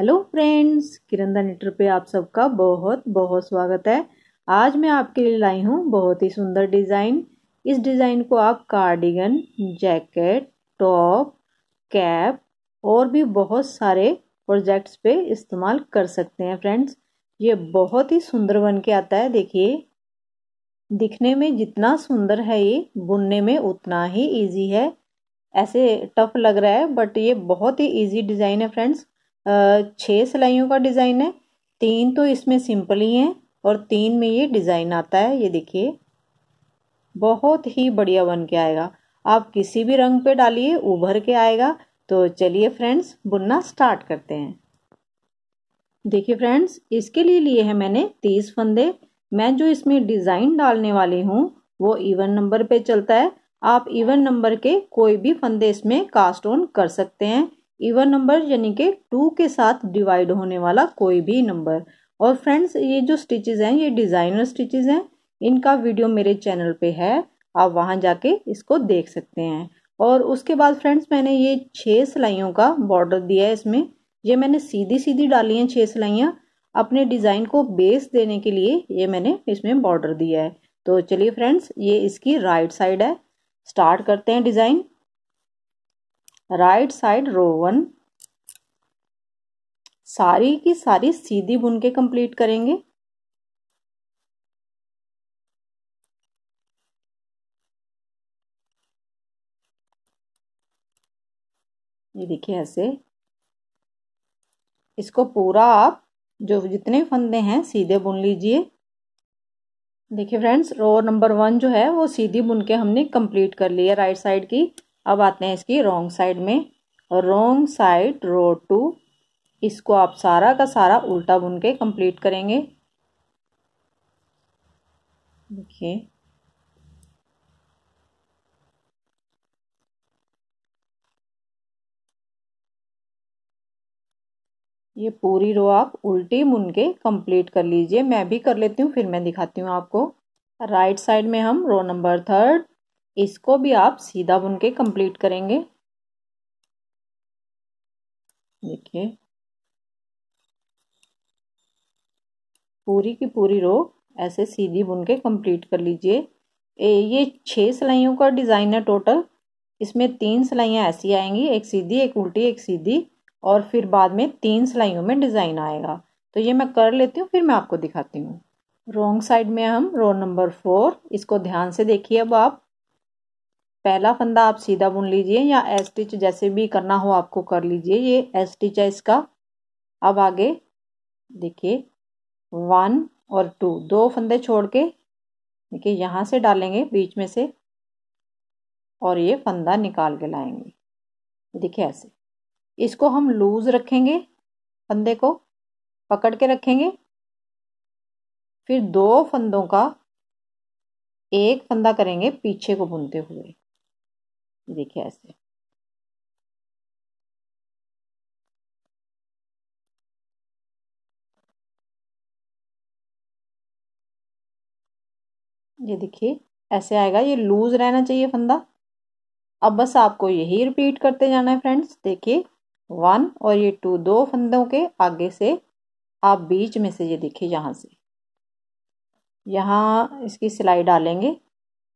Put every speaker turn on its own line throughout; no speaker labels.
Hello friends, किरंदा knitter पे आप सबका बहुत बहुत स्वागत है। आज मैं आपके लिए लाई हूँ बहुत ही सुंदर डिज़ाइन। इस डिज़ाइन को आप कार्डिगन, जैकेट, टॉप, कैप और भी बहुत सारे प्रोजेक्ट्स पे इस्तेमाल कर सकते हैं फ्रेंड्स। ये बहुत ही सुंदर बन के आता है, देखिए। दिखने में जितना सुंदर है ये, बुनने में उतना ही ईजी है। ऐसे टफ लग रहा है बट ये बहुत ही ईजी डिज़ाइन है फ्रेंड्स। छः सिलाइयों का डिज़ाइन है। तीन तो इसमें सिंपल ही हैं और तीन में ये डिज़ाइन आता है, ये देखिए। बहुत ही बढ़िया बन के आएगा। आप किसी भी रंग पे डालिए, उभर के आएगा। तो चलिए फ्रेंड्स, बुनना स्टार्ट करते हैं। देखिए फ्रेंड्स, इसके लिए लिए है मैंने तीस फंदे। मैं जो इसमें डिज़ाइन डालने वाली हूँ, वो इवन नंबर पे चलता है। आप इवन नंबर के कोई भी फंदे इसमें कास्ट ऑन कर सकते हैं। इवन नंबर यानी कि टू के साथ डिवाइड होने वाला कोई भी नंबर और फ्रेंड्स ये जो स्टिचेस हैं, ये डिज़ाइनर स्टिचेस हैं। इनका वीडियो मेरे चैनल पे है। आप वहाँ जाके इसको देख सकते हैं। और उसके बाद फ्रेंड्स मैंने ये छः सिलाइयों का बॉर्डर दिया है इसमें। ये मैंने सीधी सीधी डाली हैं छः सिलाइयाँ। अपने डिज़ाइन को बेस देने के लिए ये मैंने इसमें बॉर्डर दिया है। तो चलिए फ्रेंड्स ये इसकी राइट साइड है। स्टार्ट करते हैं design right side row one. सारी की सारी सीधी बुन के कंप्लीट करेंगे। ये देखिए ऐसे। इसको पूरा आप जो जितने फंदे हैं, सीधे बुन लीजिए। देखिए फ्रेंड्स, रो नंबर वन जो है, वो सीधी बुन के हमने कंप्लीट कर लिया राइट साइड की। अब आते हैं इसकी रॉन्ग साइड में। रॉन्ग साइड रो टू इसको आप सारा का सारा उल्टा बुन के कंप्लीट करेंगे। देखिए। ये पूरी रो आप उल्टी बुन के कंप्लीट कर लीजिए। मैं भी कर लेती हूँ, फिर मैं दिखाती हूँ आपको। राइट साइड में हम रो नंबर थर्ड इसको भी आप सीधा बुन के कंप्लीट करेंगे। देखिए। पूरी की पूरी रो ऐसे सीधी बुन के कंप्लीट कर लीजिए। ये छह सिलाइयों का डिज़ाइन है टोटल इसमें तीन सिलाइयाँ ऐसी आएँगी, एक सीधी, एक उल्टी, एक सीधी, और फिर बाद में तीन सिलाइयों में डिज़ाइन आएगा। तो ये मैं कर लेती हूँ, फिर मैं आपको दिखाती हूँ। रॉन्ग साइड में हम रो नंबर फोर इसको ध्यान से देखिए अब आप। पहला फंदा आप सीधा बुन लीजिए या एस स्टिच जैसे भी करना हो आपको कर लीजिए। ये एस स्टिच है इसका। अब आगे देखिए वन और टू दो फंदे छोड़ के देखिए यहाँ से डालेंगे बीच में से और ये फंदा निकाल के लाएँगे। देखिए ऐसे। इसको हम लूज रखेंगे फंदे को, पकड़ के रखेंगे। फिर दो फंदों का एक फंदा करेंगे पीछे को बुनते हुए। देखिए ऐसे। ये देखिए, ऐसे आएगा, ये लूज रहना चाहिए फंदा। अब बस आपको यही रिपीट करते जाना है फ्रेंड्स देखिए वन और ये टू दो फंदों के आगे से आप बीच में से, ये देखिए यहाँ से। यहाँ इसकी सिलाई डालेंगे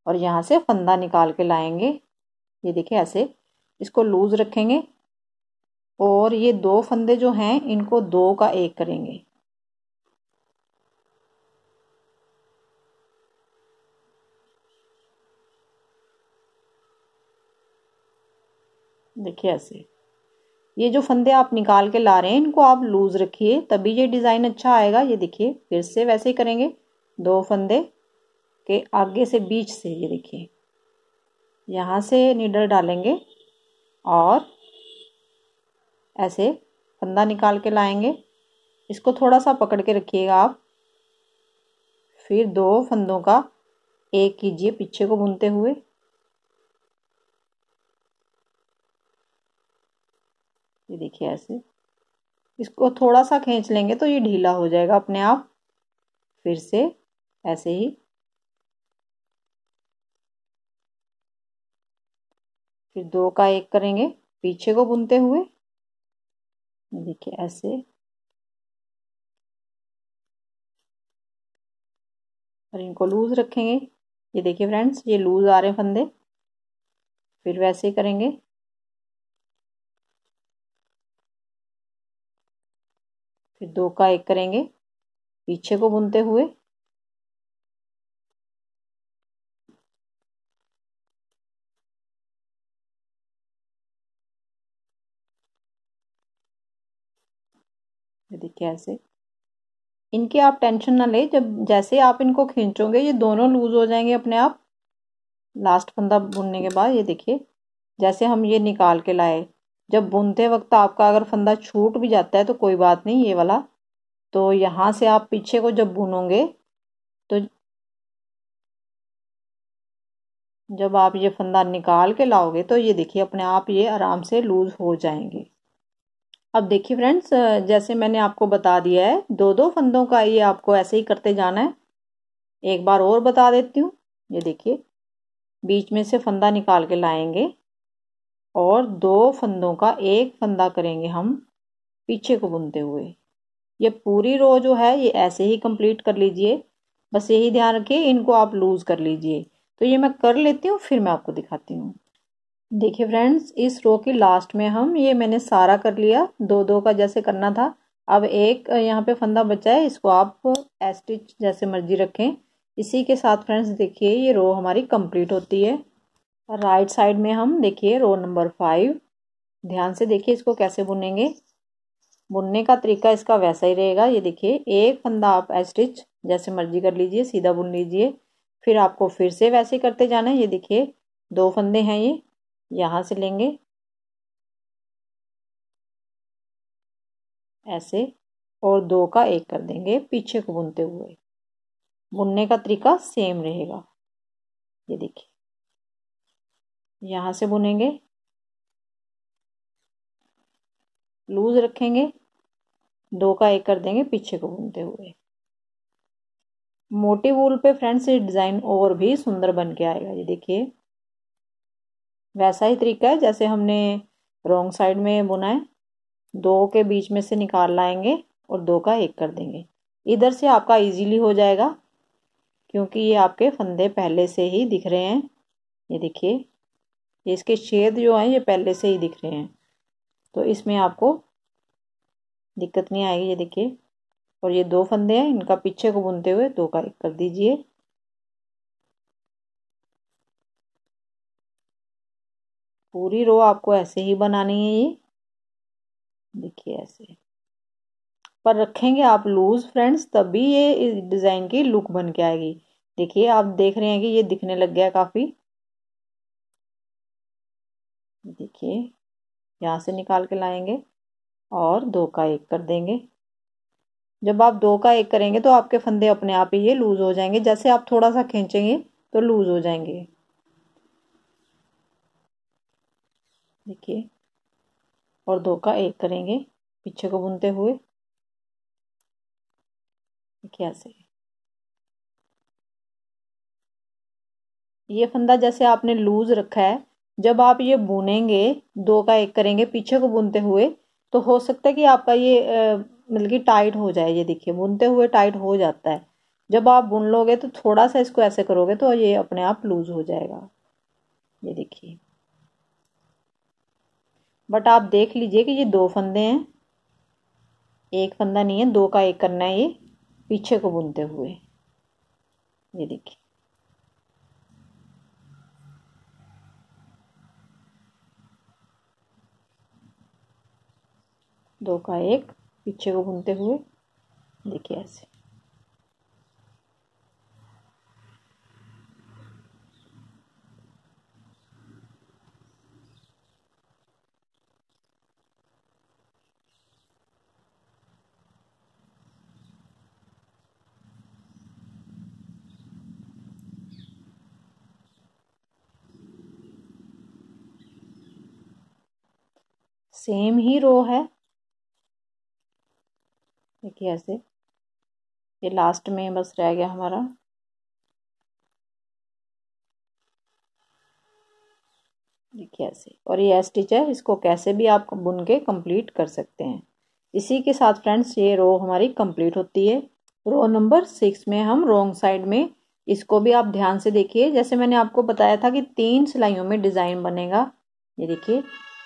और यहाँ से फंदा निकाल के लाएँगे। ये देखिए ऐसे, इसको लूज रखेंगे और ये दो फंदे जो हैं, इनको दो का एक करेंगे। देखिए ऐसे, ये जो फंदे आप निकाल के ला रहे हैं, इनको आप लूज रखिए, तभी ये डिज़ाइन अच्छा आएगा। ये देखिए, फिर से वैसे ही करेंगे, दो फंदे के आगे से, बीच से, ये देखिए। यहाँ से नीडल डालेंगे और ऐसे फंदा निकाल के लाएँगे। इसको थोड़ा सा पकड़ के रखिएगा आप। फिर दो फंदों का एक कीजिए पीछे को बुनते हुए। ये देखिए ऐसे। इसको थोड़ा सा खींच लेंगे तो ये ढीला हो जाएगा अपने आप। फिर से ऐसे ही फिर दो का एक करेंगे, पीछे को बुनते हुए। देखिए, ऐसे। और इनको लूज रखेंगे। ये देखिए फ्रेंड्स, ये लूज आ रहे हैं फंदे। फिर वैसे ही करेंगे। फिर दो का एक करेंगे, पीछे को बुनते हुए। देखिए ऐसे। इनकी आप टेंशन ना ले, जब जैसे आप इनको खींचोगे, ये दोनों लूज हो जाएँगे अपने आप। लास्ट फंदा बुनने के बाद, ये देखिए, जैसे हम ये निकाल के लाए, जब बुनते वक्त आपका अगर फंदा छूट भी जाता है तो कोई बात नहीं, ये वाला। तो यहाँ से आप पीछे को जब बुनोगे तो जब आप ये फंदा निकाल के लाओगे तो ये देखिए, अपने आप ये आराम से लूज हो जाएँगे। अब देखिए फ्रेंड्स जैसे मैंने आपको बता दिया है दो दो फंदों का ये आपको ऐसे ही करते जाना है। एक बार और बता देती हूँ। ये देखिए, बीच में से फंदा निकाल के लाएँगे और दो फंदों का एक फंदा करेंगे हम पीछे को बुनते हुए। ये पूरी रो जो है, ये ऐसे ही कंप्लीट कर लीजिए। बस यही ध्यान रखिए, इनको आप लूज कर लीजिए। तो ये मैं कर लेती हूँ, फिर मैं आपको दिखाती हूँ। देखिए फ्रेंड्स इस रो की लास्ट में हम, ये मैंने सारा कर लिया। दो दो का जैसे करना था। अब एक, यहाँ पे फंदा बचा है, इसको आप एस्टिच जैसे मर्ज़ी रखें। इसी के साथ फ्रेंड्स देखिए, ये रो हमारी कंप्लीट होती है। राइट साइड में हम, देखिए रो नंबर फाइव ध्यान से देखिए इसको कैसे बुनेंगे। बुनने का तरीका इसका वैसा ही रहेगा। ये देखिए, एक फंदा आप एस्टिच जैसे मर्ज़ी कर लीजिए, सीधा बुन लीजिए। फिर आपको फिर से वैसे करते जाना है। ये देखिए, दो फंदे हैं ये। यहाँ से लेंगे। ऐसे और दो का एक कर देंगे पीछे को बुनते हुए। बुनने का तरीका सेम रहेगा। ये देखिए। यहाँ से बुनेंगे। लूज रखेंगे। दो का एक कर देंगे पीछे को बुनते हुए। मोटी वूल पे फ्रेंड्स, ये डिज़ाइन और भी सुंदर बन के आएगा। ये देखिए। वैसा ही तरीका है, जैसे हमने रॉन्ग साइड में बुना है। दो के बीच में से निकाल लाएँगे और दो का एक कर देंगे। इधर से आपका इजीली हो जाएगा, क्योंकि ये आपके फंदे पहले से ही दिख रहे हैं। ये देखिए इसके छेद जो हैं, ये पहले से ही दिख रहे हैं। तो इसमें आपको दिक्कत नहीं आएगी, ये देखिए। और ये दो फंदे हैं, इनका पीछे को बुनते हुए दो का एक कर दीजिए। पूरी रो आपको ऐसे ही बनानी है ये। देखिए ऐसे। पर रखेंगे आप लूज फ्रेंड्स तभी ये इस डिज़ाइन की लुक बन के आएगी। देखिए, आप देख रहे हैं कि ये दिखने लग गया काफ़ी। देखिए, यहाँ से निकाल के लाएँगे और दो का एक कर देंगे। जब आप दो का एक करेंगे तो आपके फंदे अपने आप ही ये लूज़ हो जाएँगे। जैसे आप थोड़ा सा खींचेंगे तो लूज़ हो जाएँगे। देखिए। और दो का एक करेंगे, पीछे को बुनते हुए। देखिए ऐसे। ये फंदा जैसे आपने लूज रखा है, जब आप ये बुनेंगे, दो का एक करेंगे, पीछे को बुनते हुए तो हो सकता है कि आपका ये मतलब कि टाइट हो जाए, ये देखिए, बुनते हुए टाइट हो जाता है। जब आप बुन लोगे तो थोड़ा सा इसको ऐसे करोगे तो ये अपने आप लूज हो जाएगा। ये देखिए। बट आप देख लीजिए कि ये दो फंदे हैं। एक फंदा नहीं है, दो का एक करना है ये, पीछे को बुनते हुए। ये देखिए। दो का एक, पीछे को बुनते हुए। देखिए ऐसे। सेम ही रो है। देखिए ऐसे। ये लास्ट में बस रह गया हमारा। देखिए ऐसे। और ये स्टिच है इसको कैसे भी आप बुन के कंप्लीट कर सकते हैं। इसी के साथ फ्रेंड्स ये रो हमारी कंप्लीट होती है। रो नंबर सिक्स में हम रोंग साइड में इसको भी आप ध्यान से देखिए। जैसे मैंने आपको बताया था कि तीन सिलाइयों में डिज़ाइन बनेगा। ये देखिए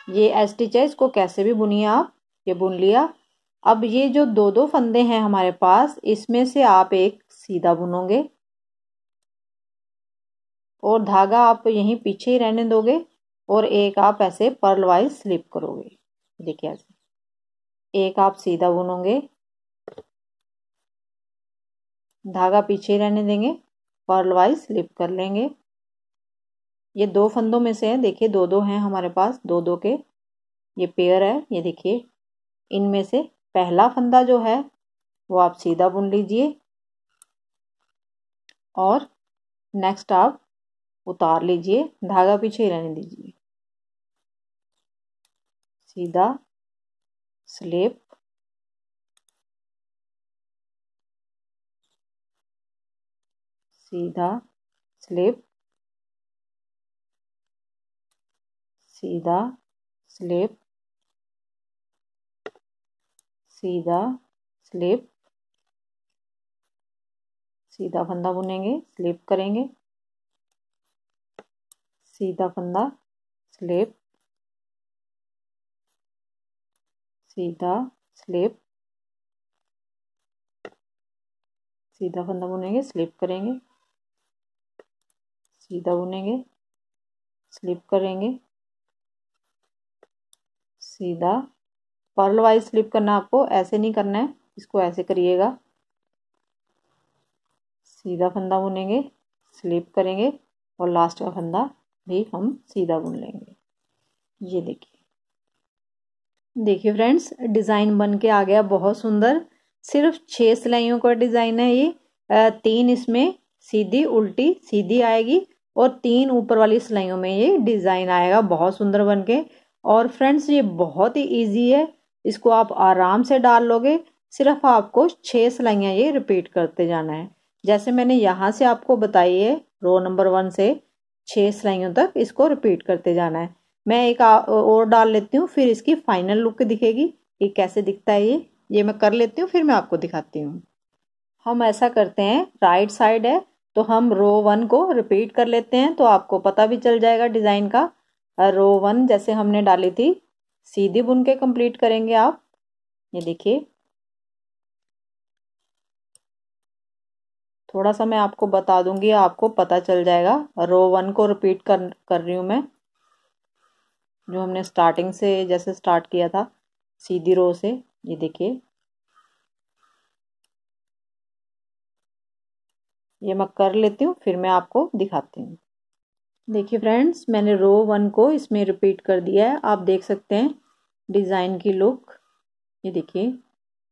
ये एस्टिच है इसको कैसे भी बुनिए आप, ये बुन लिया। अब ये जो दो दो फंदे हैं हमारे पास, इसमें से आप एक सीधा बुनोगे। और धागा आप यहीं पीछे ही रहने दोगे, और एक आप ऐसे पर्ल वाइज स्लिप करोगे। देखिए ऐसे एक आप सीधा बुनोगे। धागा पीछे रहने देंगे पर्ल वाइज स्लिप कर लेंगे। ये दो फंदों में से है, देखिए दो दो हैं हमारे पास दो दो के। ये पेयर है, ये देखिए, इनमें से पहला फंदा जो है, वो आप सीधा बुन लीजिए। और नेक्स्ट आप उतार लीजिए, धागा पीछे रहने दीजिए। सीधा स्लेप सीधा स्लिप सीधा स्लिप सीधा स्लिप, सीधा फंदा बुनेंगे, स्लिप करेंगे। सीधा फंदा, स्लिप, सीधा स्लिप, सीधा फंदा बुनेंगे, स्लिप करेंगे। सीधा बुनेंगे, स्लिप करेंगे। सीधा। पर्ल वाइज स्लिप करना आपको, ऐसे नहीं करना है, इसको ऐसे करिएगा। सीधा फंदा बुनेंगे स्लिप करेंगे, और लास्ट का फंदा भी हम सीधा बुन लेंगे। ये देखिए। देखिए फ्रेंड्स डिज़ाइन बन के आ गया बहुत सुंदर। सिर्फ़ छः सिलाइयों का डिज़ाइन है ये। तीन इसमें सीधी, उल्टी, सीधी आएगी, और तीन ऊपर वाली सिलाइयों में ये डिज़ाइन आएगा, बहुत सुंदर बन के। और फ्रेंड्स ये बहुत ही इजी है। इसको आप आराम से डाल लोगे। सिर्फ़ आपको छः सिलाइयाँ ये रिपीट करते जाना है। जैसे मैंने यहाँ से आपको बताई है रो नंबर वन से छः सिलाइयों तक इसको रिपीट करते जाना है। मैं एक और डाल लेती हूँ, फिर इसकी फाइनल लुक दिखेगी। ये कैसे दिखता है ये? ये मैं कर लेती हूँ, फिर मैं आपको दिखाती हूँ। हम ऐसा करते हैं राइट साइड है तो हम रो वन को रिपीट कर लेते हैं तो आपको पता भी चल जाएगा डिज़ाइन का। रो वन जैसे हमने डाली थी, सीधी बुन के कंप्लीट करेंगे आप। ये देखिए। थोड़ा सा मैं आपको बता दूँगी, आपको पता चल जाएगा। रो वन को रिपीट कर कर रही हूँ मैं, जो हमने स्टार्टिंग से जैसे स्टार्ट किया था, सीधी रो से। ये देखिए। ये मैं कर लेती हूँ, फिर मैं आपको दिखाती हूँ। देखिए फ्रेंड्स मैंने रो वन को इसमें रिपीट कर दिया है। आप देख सकते हैं डिज़ाइन की लुक ये देखिए,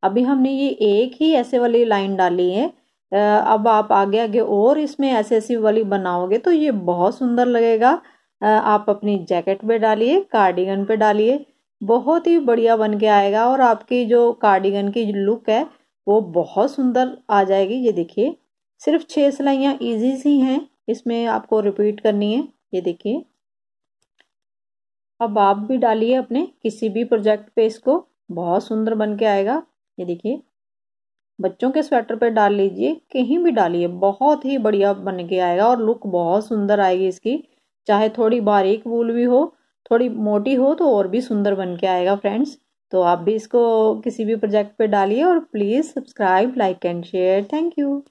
अभी हमने ये एक ही ऐसे वाली लाइन डाली है। अब आप आगे आगे और इसमें ऐसे, ऐसी वाली बनाओगे तो ये बहुत सुंदर लगेगा। आप अपनी जैकेट पे डालिए कार्डिगन पे डालिए, बहुत ही बढ़िया बन के आएगा और आपकी जो कार्डिगन की लुक है, वो बहुत सुंदर आ जाएगी। ये देखिए, सिर्फ़ छः सिलाइयाँ ईजी सी हैं। इसमें आपको रिपीट करनी है। ये देखिए। अब आप भी डालिए अपने किसी भी प्रोजेक्ट पे इसको। बहुत सुंदर बन के आएगा। ये देखिए। बच्चों के स्वेटर पे डाल लीजिए। कहीं भी डालिए। बहुत ही बढ़िया बन के आएगा और लुक बहुत सुंदर आएगी इसकी। चाहे थोड़ी बारीक वूल भी हो, थोड़ी मोटी हो तो और भी सुंदर बन के आएगा फ्रेंड्स तो आप भी इसको किसी भी प्रोजेक्ट पे डालिए और please subscribe like and share thank you